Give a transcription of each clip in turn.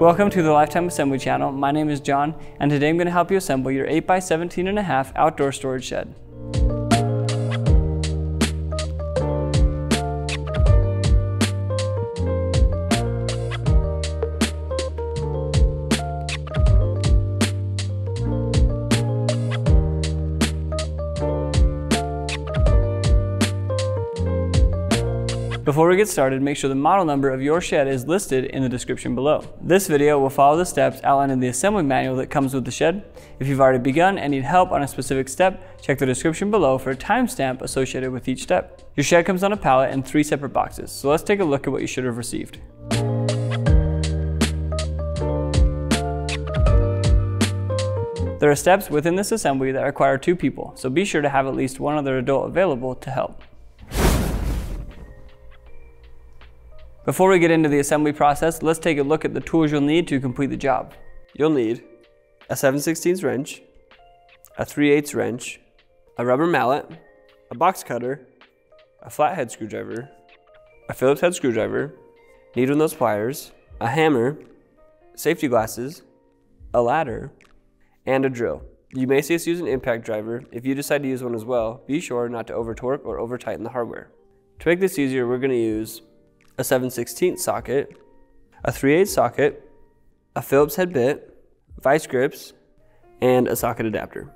Welcome to the Lifetime Assembly channel. My name is John, and today I'm going to help you assemble your 8x17 and a half outdoor storage shed. Before we get started, make sure the model number of your shed is listed in the description below. This video will follow the steps outlined in the assembly manual that comes with the shed. If you've already begun and need help on a specific step, check the description below for a timestamp associated with each step. Your shed comes on a pallet in three separate boxes, so let's take a look at what you should have received. There are steps within this assembly that require two people, so be sure to have at least one other adult available to help. Before we get into the assembly process, let's take a look at the tools you'll need to complete the job. You'll need a 7 16 wrench, a 3 8 wrench, a rubber mallet, a box cutter, a flathead screwdriver, a Phillips head screwdriver, needle nose pliers, a hammer, safety glasses, a ladder, and a drill. You may see us use an impact driver. If you decide to use one as well, be sure not to over torque or over tighten the hardware. To make this easier, we're going to use a 7 16 socket, a 3 8 socket, a Phillips head bit, vice grips, and a socket adapter.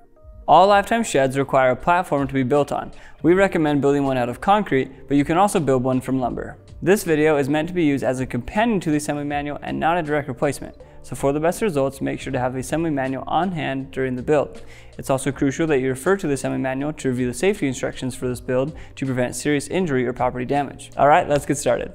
All lifetime sheds require a platform to be built on. We recommend building one out of concrete, but you can also build one from lumber. This video is meant to be used as a companion to the assembly manual and not a direct replacement. So for the best results, make sure to have the assembly manual on hand during the build. It's also crucial that you refer to the assembly manual to review the safety instructions for this build to prevent serious injury or property damage. All right, let's get started.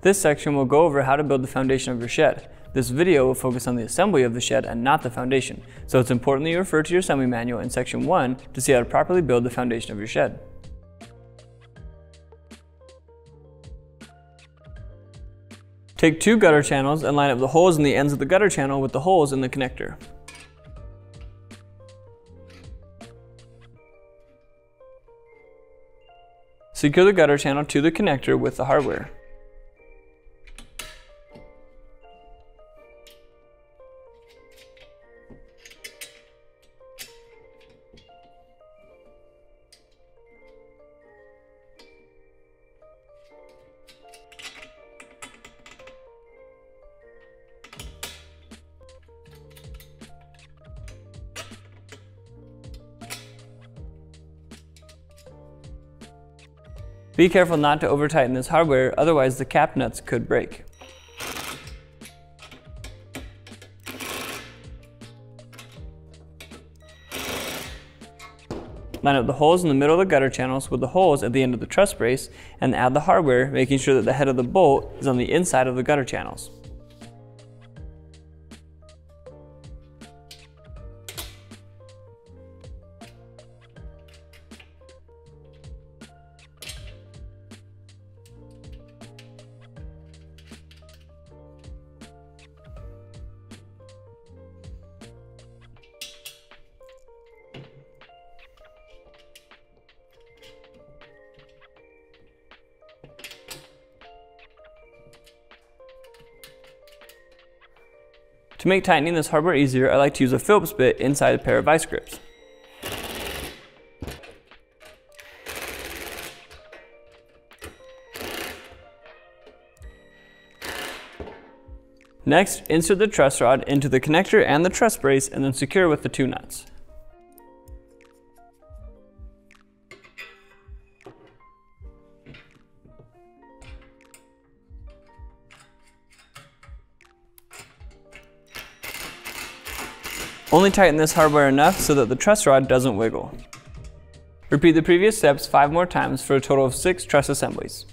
This section will go over how to build the foundation of your shed. This video will focus on the assembly of the shed and not the foundation, so it's important that you refer to your assembly manual in section 1 to see how to properly build the foundation of your shed. Take two gutter channels and line up the holes in the ends of the gutter channel with the holes in the connector. Secure the gutter channel to the connector with the hardware. Be careful not to over tighten this hardware, otherwise the cap nuts could break. Line up the holes in the middle of the gutter channels with the holes at the end of the truss brace and add the hardware, making sure that the head of the bolt is on the inside of the gutter channels. To make tightening this hardware easier, I like to use a Phillips bit inside a pair of vice grips. Next, insert the truss rod into the connector and the truss brace and then secure with the two nuts. Only tighten this hardware enough so that the truss rod doesn't wiggle. Repeat the previous steps five more times for a total of six truss assemblies.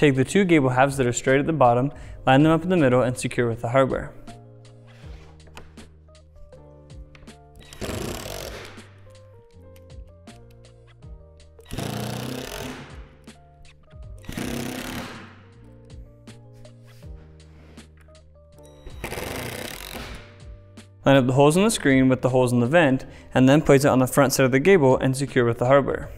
Take the two gable halves that are straight at the bottom, line them up in the middle, and secure with the hardware. Line up the holes in the screen with the holes in the vent, and then place it on the front side of the gable and secure with the hardware.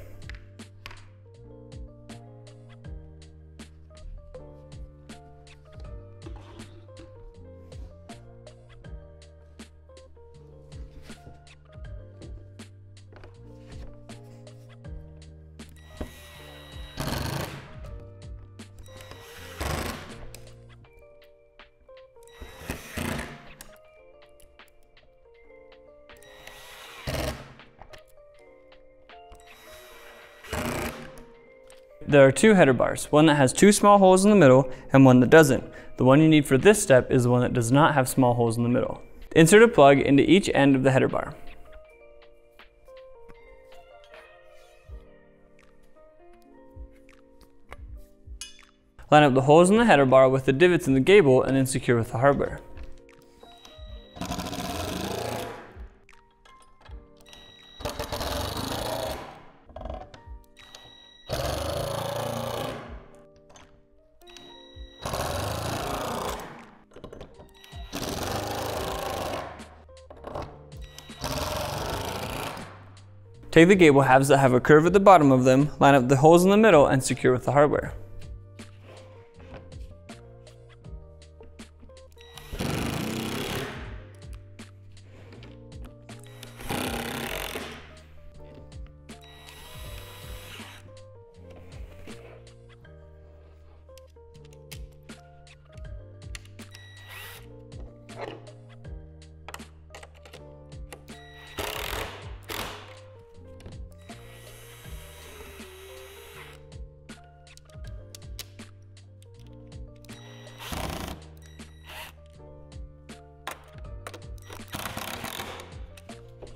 There are two header bars, one that has two small holes in the middle and one that doesn't. The one you need for this step is the one that does not have small holes in the middle. Insert a plug into each end of the header bar. Line up the holes in the header bar with the divots in the gable and then secure with the hardware. Take the gable halves that have a curve at the bottom of them, line up the holes in the middle, and secure with the hardware.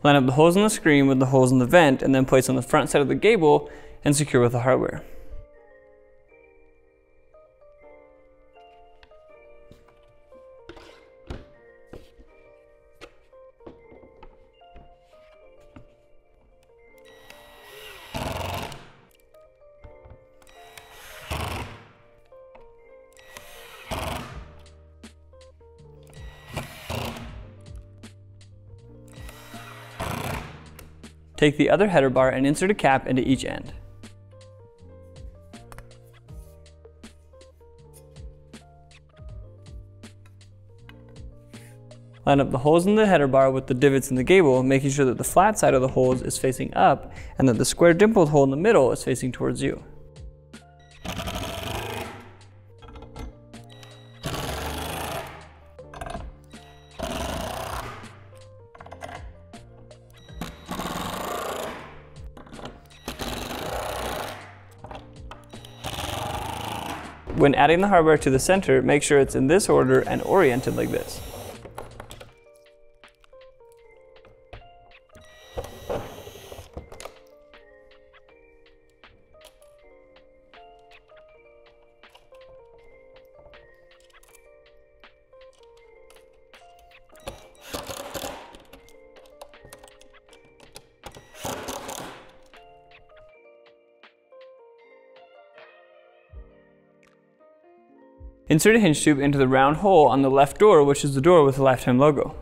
Line up the holes in the screen with the holes in the vent and then place on the front side of the gable and secure with the hardware. Take the other header bar and insert a cap into each end. Line up the holes in the header bar with the divots in the gable, making sure that the flat side of the holes is facing up and that the square dimpled hole in the middle is facing towards you. When adding the hardware to the center, make sure it's in this order and oriented like this. Insert a hinge tube into the round hole on the left door, which is the door with the Lifetime logo.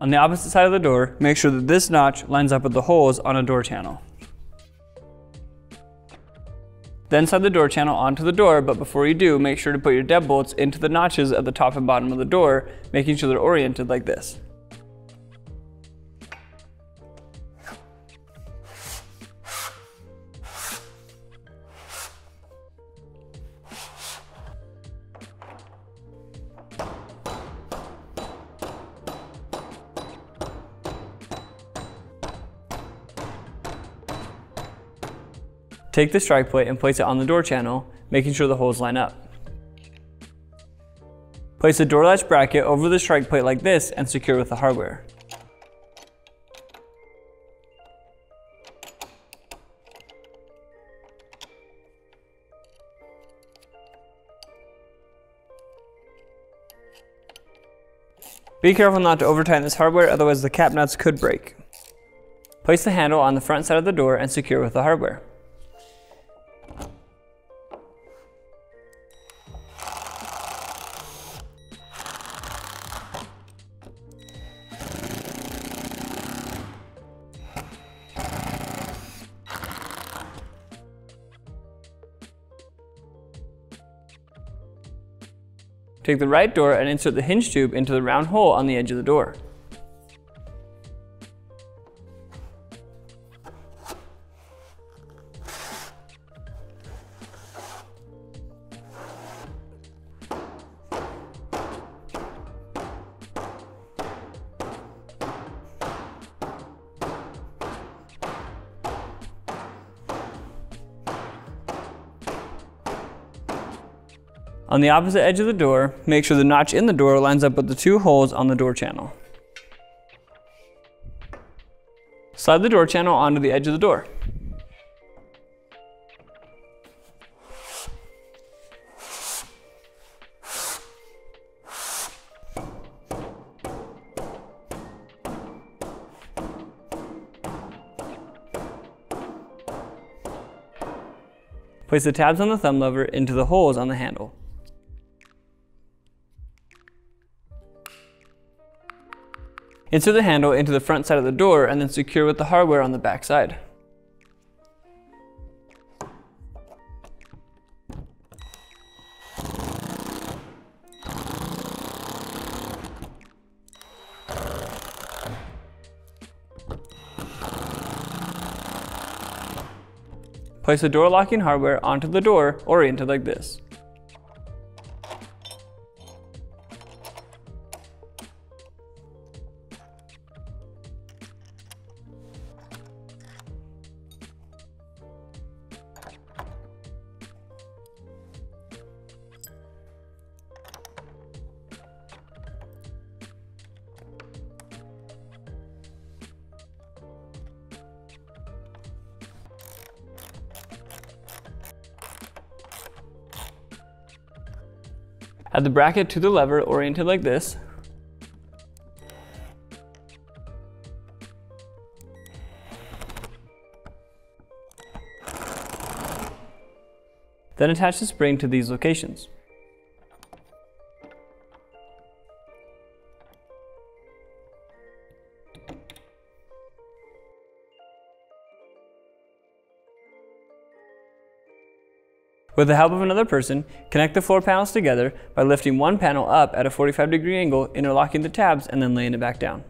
On the opposite side of the door, make sure that this notch lines up with the holes on a door channel. Then slide the door channel onto the door, but before you do, make sure to put your deadbolts into the notches at the top and bottom of the door, making sure they're oriented like this. Take the strike plate and place it on the door channel, making sure the holes line up. Place the door latch bracket over the strike plate like this and secure with the hardware. Be careful not to over tighten this hardware, otherwise the cap nuts could break. Place the handle on the front side of the door and secure with the hardware. Take the right door and insert the hinge tube into the round hole on the edge of the door. On the opposite edge of the door, make sure the notch in the door lines up with the two holes on the door channel. Slide the door channel onto the edge of the door. Place the tabs on the thumb lever into the holes on the handle. Insert the handle into the front side of the door and then secure with the hardware on the back side. Place the door locking hardware onto the door oriented like this. Add the bracket to the lever oriented like this. Then attach the spring to these locations. With the help of another person, connect the floor panels together by lifting one panel up at a 45 degree angle, interlocking the tabs, and then laying it back down.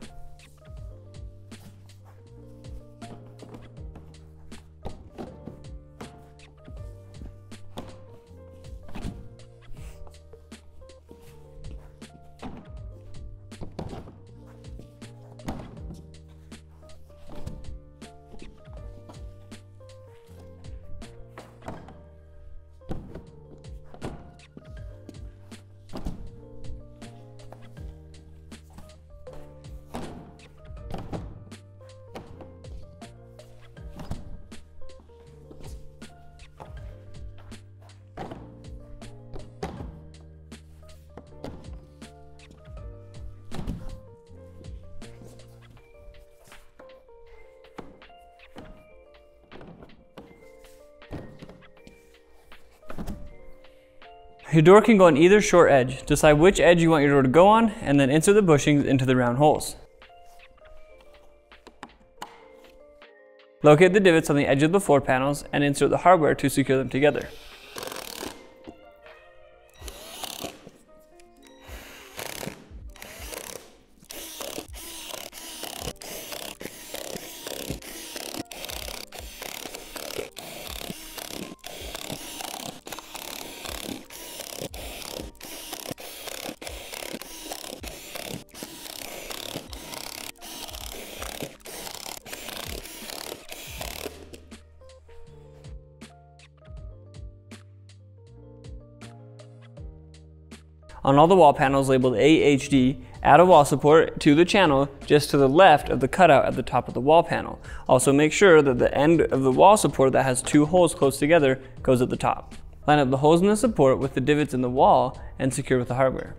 Your door can go on either short edge. Decide which edge you want your door to go on, and then insert the bushings into the round holes. Locate the divots on the edge of the floor panels and insert the hardware to secure them together. On all the wall panels labeled AHD, add a wall support to the channel just to the left of the cutout at the top of the wall panel. Also make sure that the end of the wall support that has two holes close together goes at the top. Line up the holes in the support with the divots in the wall and secure with the hardware.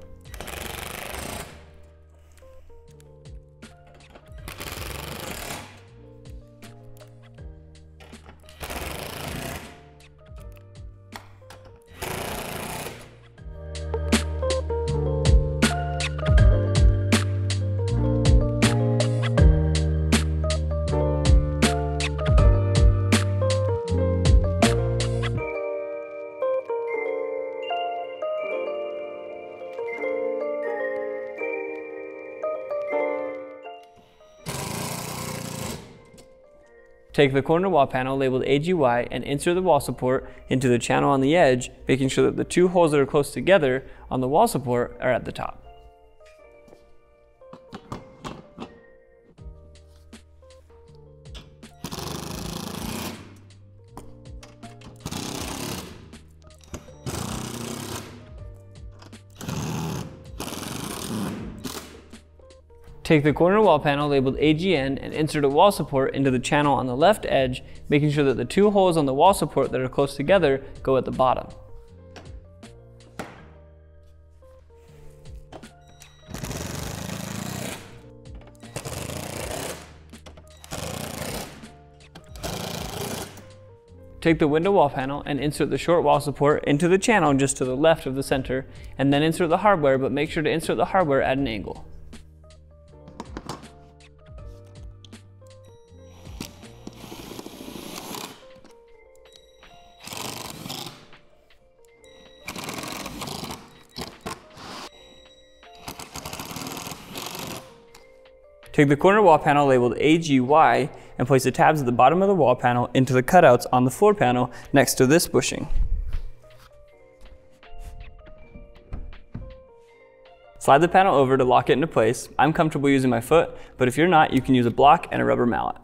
Take the corner wall panel labeled AGY and insert the wall support into the channel on the edge, making sure that the two holes that are close together on the wall support are at the top. Take the corner wall panel labeled AGN and insert a wall support into the channel on the left edge, making sure that the two holes on the wall support that are close together go at the bottom. Take the window wall panel and insert the short wall support into the channel just to the left of the center, and then insert the hardware, but make sure to insert the hardware at an angle. Take the corner wall panel labeled AGY and place the tabs at the bottom of the wall panel into the cutouts on the floor panel next to this bushing. Slide the panel over to lock it into place. I'm comfortable using my foot, but if you're not, you can use a block and a rubber mallet.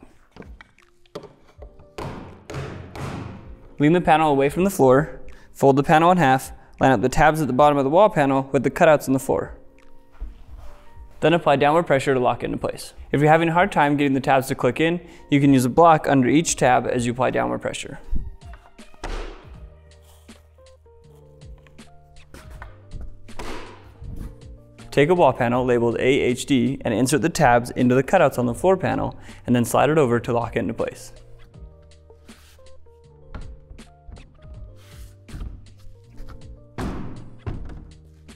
Lean the panel away from the floor, fold the panel in half, line up the tabs at the bottom of the wall panel with the cutouts on the floor. Then apply downward pressure to lock into place. If you're having a hard time getting the tabs to click in, you can use a block under each tab as you apply downward pressure. Take a wall panel labeled AHD and insert the tabs into the cutouts on the floor panel and then slide it over to lock it into place.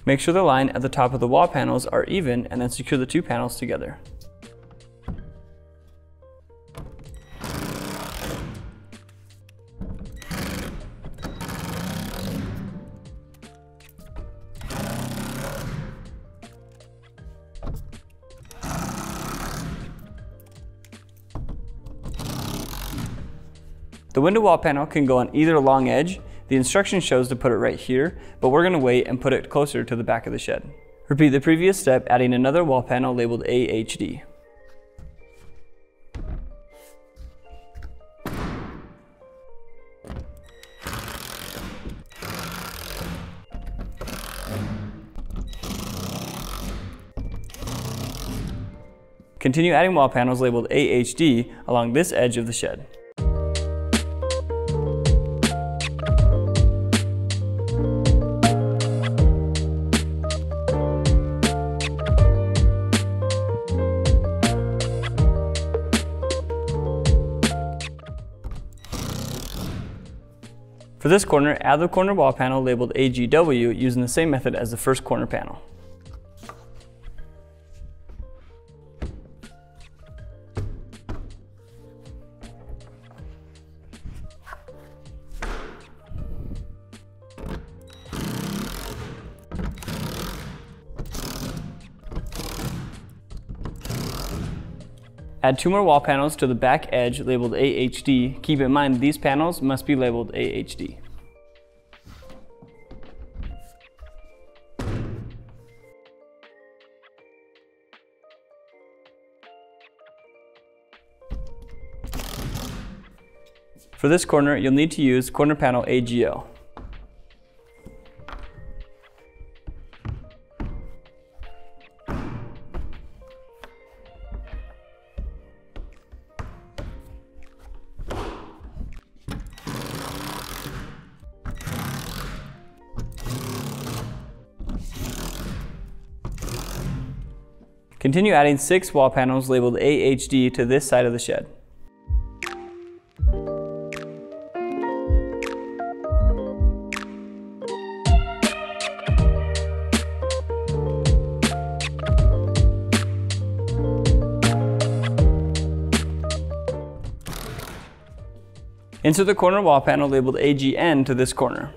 Make sure the line at the top of the wall panels are even and then secure the two panels together. The window wall panel can go on either long edge the instruction shows to put it right here, but we're gonna wait and put it closer to the back of the shed. Repeat the previous step, adding another wall panel labeled AHD. Continue adding wall panels labeled AHD along this edge of the shed. For this corner, add the corner wall panel labeled AGW using the same method as the first corner panel. Add two more wall panels to the back edge labeled AHD. Keep in mind these panels must be labeled AHD. For this corner, you'll need to use corner panel AGO. Continue adding six wall panels labeled AHD to this side of the shed. Insert the corner wall panel labeled AGN to this corner.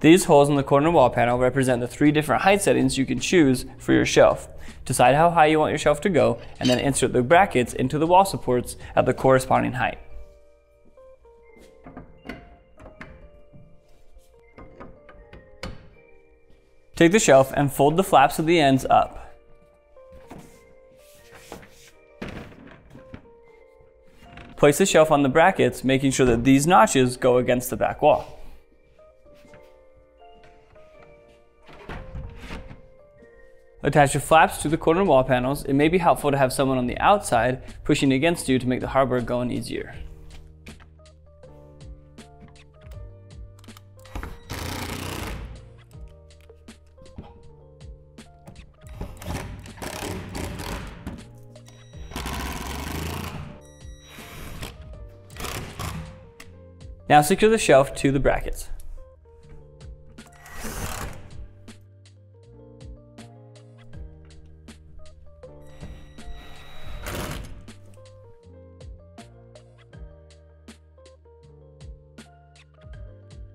These holes in the corner wall panel represent the three different height settings you can choose for your shelf. Decide how high you want your shelf to go, and then insert the brackets into the wall supports at the corresponding height. Take the shelf and fold the flaps of the ends up. Place the shelf on the brackets, making sure that these notches go against the back wall. Attach your flaps to the corner wall panels. It may be helpful to have someone on the outside pushing against you to make the hardware going easier. Now secure the shelf to the brackets.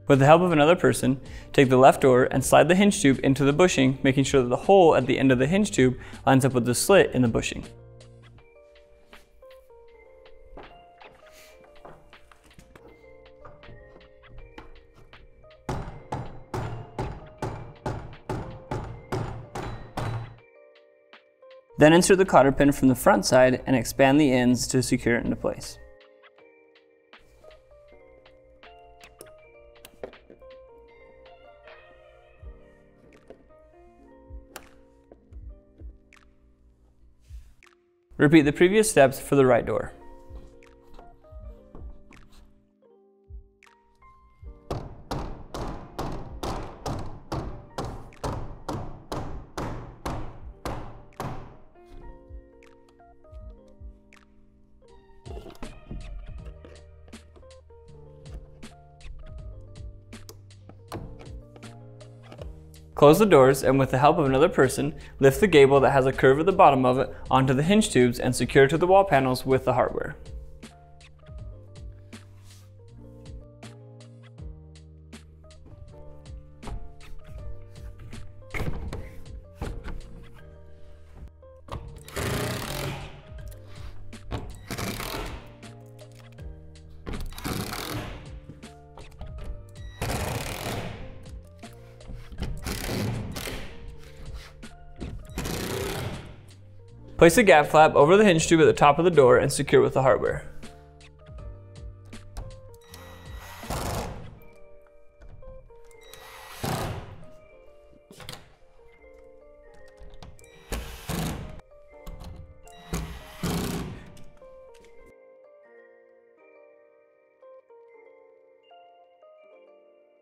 With the help of another person, take the left door and slide the hinge tube into the bushing, making sure that the hole at the end of the hinge tube lines up with the slit in the bushing. Then insert the cotter pin from the front side and expand the ends to secure it into place. Repeat the previous steps for the right door. Close the doors and with the help of another person, lift the gable that has a curve at the bottom of it onto the hinge tubes and secure to the wall panels with the hardware. Place the gap flap over the hinge tube at the top of the door and secure with the hardware.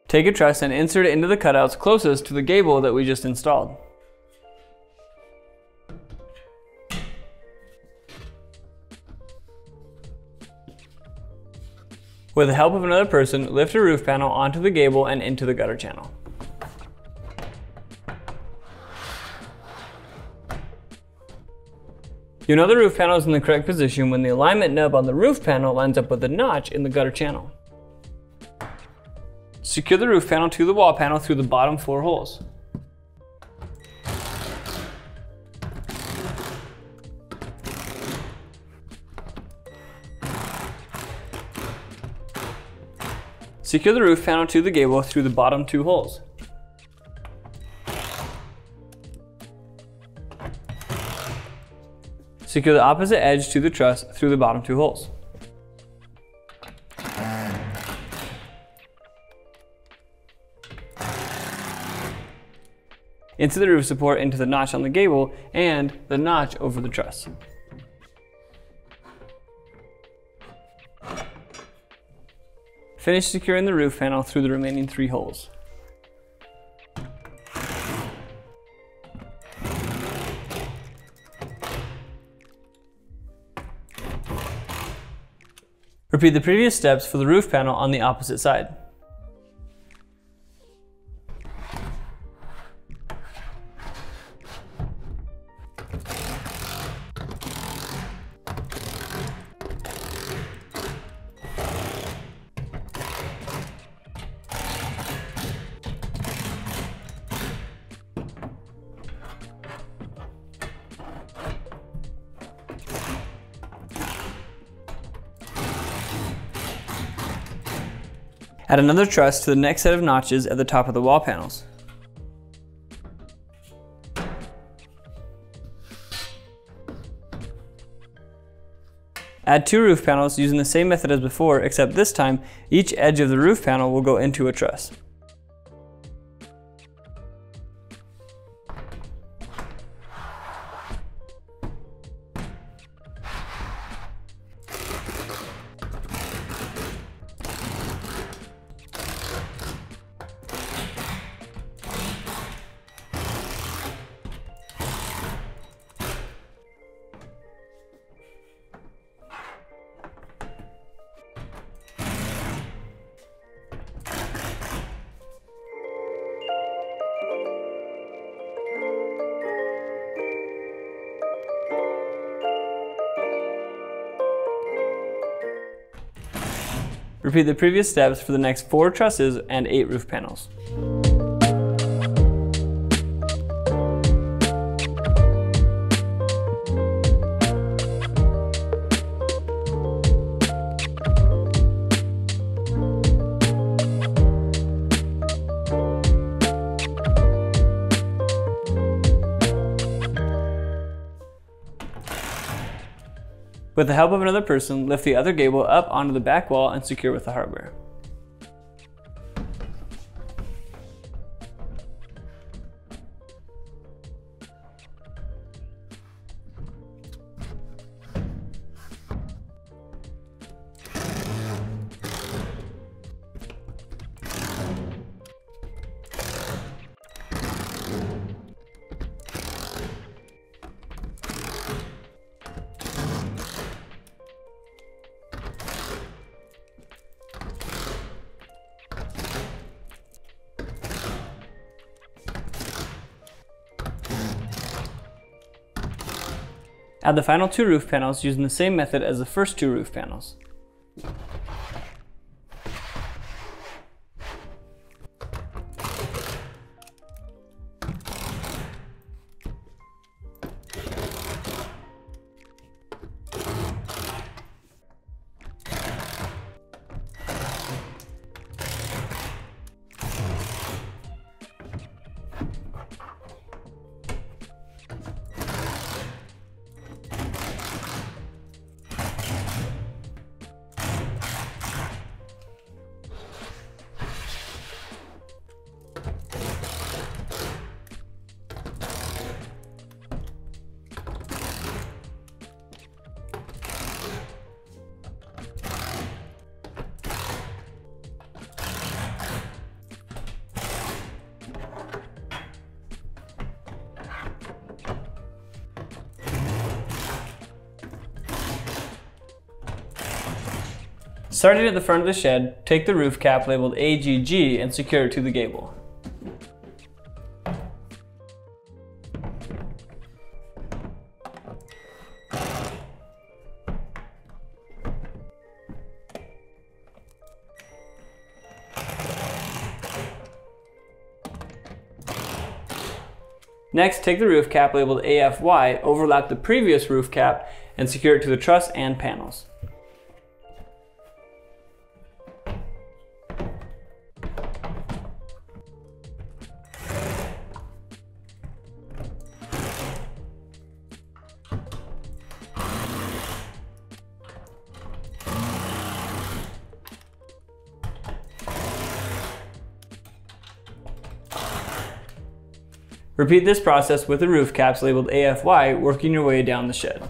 Take a truss and insert it into the cutouts closest to the gable that we just installed. With the help of another person, lift a roof panel onto the gable and into the gutter channel. You'll know the roof panel is in the correct position when the alignment nub on the roof panel lines up with the notch in the gutter channel. Secure the roof panel to the wall panel through the bottom four holes. Secure the roof panel to the gable through the bottom two holes. Secure the opposite edge to the truss through the bottom two holes. Into the roof support into the notch on the gable and the notch over the truss. Finish securing the roof panel through the remaining three holes. Repeat the previous steps for the roof panel on the opposite side. Add another truss to the next set of notches at the top of the wall panels. Add two roof panels using the same method as before, except this time, each edge of the roof panel will go into a truss. Repeat the previous steps for the next four trusses and eight roof panels. With the help of another person, lift the other gable up onto the back wall and secure with the hardware. Add the final two roof panels using the same method as the first two roof panels. Starting at the front of the shed, take the roof cap labeled AGG and secure it to the gable. Next, take the roof cap labeled AFY, overlap the previous roof cap, and secure it to the truss and panels. Repeat this process with the roof caps labeled AFY working your way down the shed.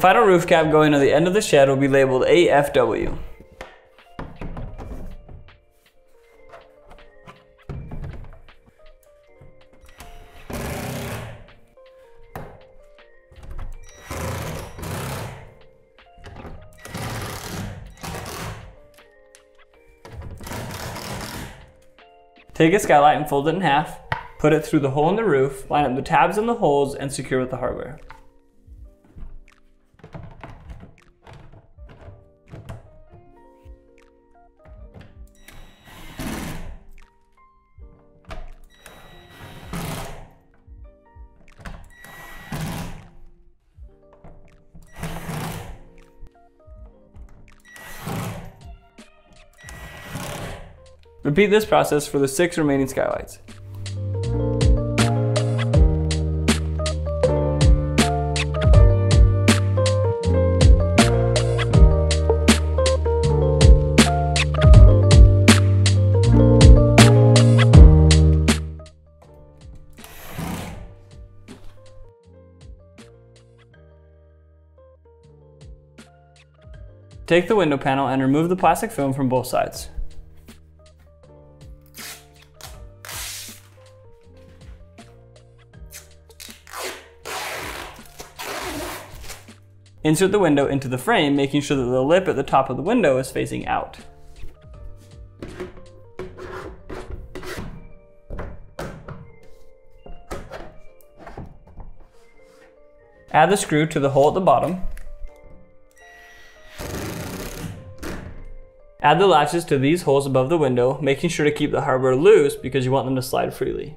The final roof cap going to the end of the shed will be labeled AFW. Take a skylight and fold it in half, put it through the hole in the roof, line up the tabs in the holes, and secure with the hardware. Repeat this process for the six remaining skylights. Take the window panel and remove the plastic film from both sides. Insert the window into the frame, making sure that the lip at the top of the window is facing out. Add the screw to the hole at the bottom. Add the latches to these holes above the window, making sure to keep the hardware loose because you want them to slide freely.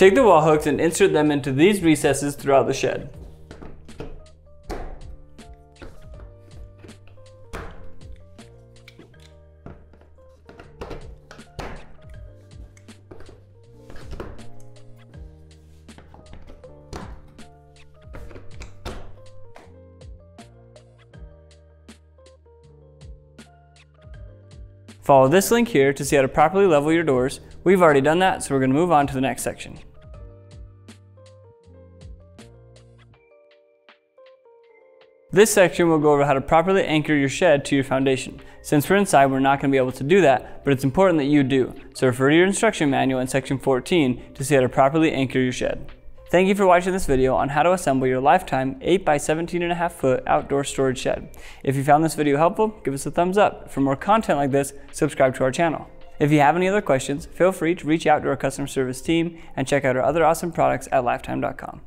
Take the wall hooks and insert them into these recesses throughout the shed. Follow this link here to see how to properly level your doors. We've already done that, so we're going to move on to the next section. This section will go over how to properly anchor your shed to your foundation. Since we're inside, we're not going to be able to do that, but it's important that you do. So refer to your instruction manual in section 14 to see how to properly anchor your shed. Thank you for watching this video on how to assemble your lifetime 8 by 17 and a half foot outdoor storage shed. If you found this video helpful, give us a thumbs up. For more content like this, subscribe to our channel. If you have any other questions, feel free to reach out to our customer service team and check out our other awesome products at lifetime.com.